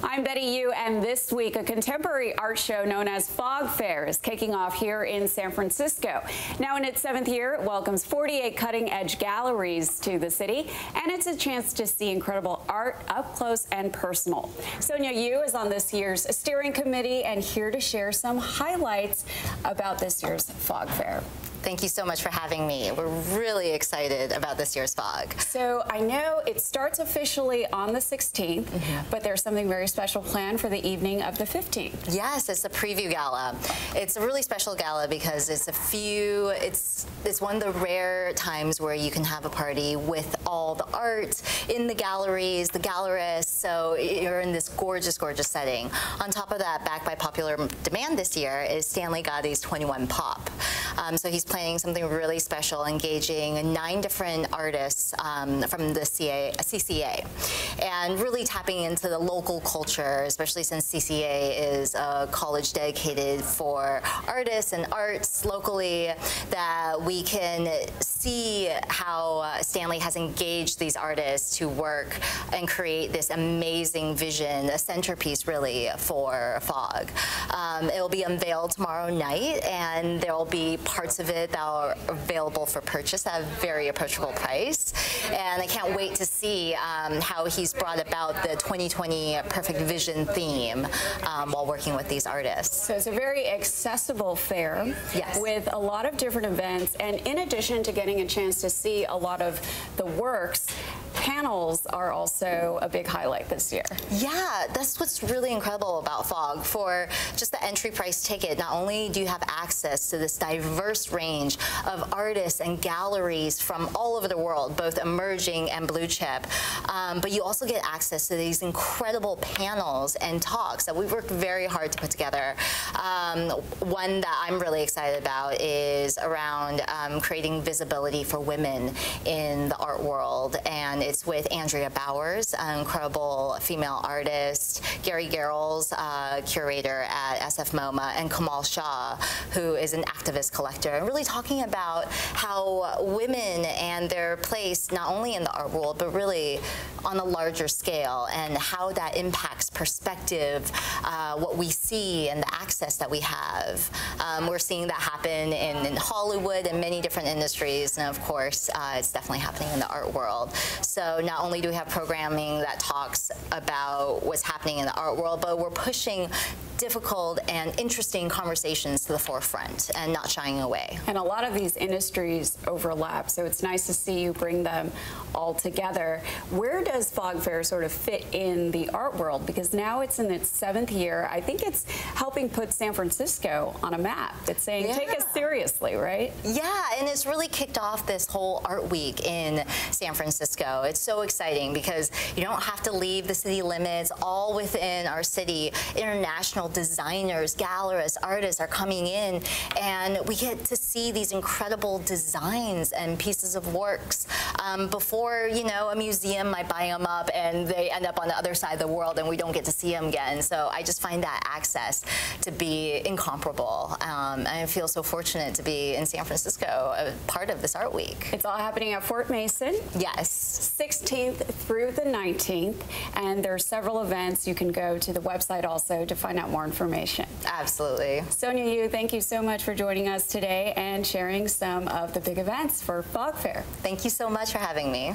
I'm Betty Yu, and this week a contemporary art show known as Fog Fair is kicking off here in San Francisco. Now in its seventh year, it welcomes 48 cutting-edge galleries to the city, and it's a chance to see incredible art up close and personal. Sonya Yu is on this year's steering committee and here to share some highlights about this year's Fog Fair. Thank you so much for having me. We're really excited about this year's Fog. So I know it starts officially on the 16th, mm -hmm. but there's something very special plan for the evening of the 15th. Yes, it's a preview gala. It's a really special gala because it's a few, it's, it's one of the rare times where you can have a party with all the art in the galleries, the gallerists, so you're in this gorgeous, gorgeous setting. On top of that, backed by popular demand this year, is Stanlee Gatti's 21 Pop. Um, so he's playing something really special, engaging nine different artists um, from the CA, CCA, and really tapping into the local culture, especially since CCA is a college dedicated for artists and arts locally, that we can see how Stanlee has engaged these artists to work and create this amazing vision, a centerpiece really for Fog. Um, it will be unveiled tomorrow night, and there will be parts of it that are available for purchase at a very approachable price. And I can't wait to see um, how he's brought about the 2020 Perfect Vision theme um, while working with these artists. So it's a very accessible fair yes. with a lot of different events. And in addition to getting a chance to see a lot of the works, panels are also a big highlight this year. Yeah, that's what's really incredible about Fog. For just the entry price ticket, not only do you have access to this diverse range of artists and galleries from all over the world, both emerging and blue chip, um, but you also get access to these incredible panels and talks that we've worked very hard to put together. Um, one that I'm really excited about is around um, creating visibility for women in the art world and it's with Andrea Bowers, an incredible female artist, Gary Garrels, uh, curator at SF MoMA, and Komal Shah, who is an activist collector, and really talking about how women and their place not only in the art world, but really on a larger scale, and how that impacts perspective, uh, what we see, and the access that we have. Um, we're seeing that happen in, in, Hollywood and many different industries, and of course, uh, it's definitely happening in the art world. So so not only do we have programming that talks about what's happening in the art world, but we're pushing difficult and interesting conversations to the forefront and not shying away. And a lot of these industries overlap, so it's nice to see you bring them all together. Where does Fog Fair sort of fit in the art world? Because now it's in its seventh year. I think it's helping put San Francisco on a map. It's saying, yeah. take us seriously, right? Yeah, and it's really kicked off this whole art week in San Francisco. It's so exciting because you don't have to leave the city limits, all within our city. International designers, gallerists, artists are coming in, and we get to see these incredible designs and pieces of works. Um, before, you know, a museum might buy them up and they end up on the other side of the world and we don't get to see them again. So I just find that access to be incomparable. Um, I feel so fortunate to be in San Francisco, a part of this art week. It's all happening at Fort Mason. Yes. 16th through the 19th, and there are several events. You can go to the website also to find out more information. Absolutely. Sonya Yu, thank you so much for joining us today and sharing some of the big events for Fog Fair. Thank you so much for having me.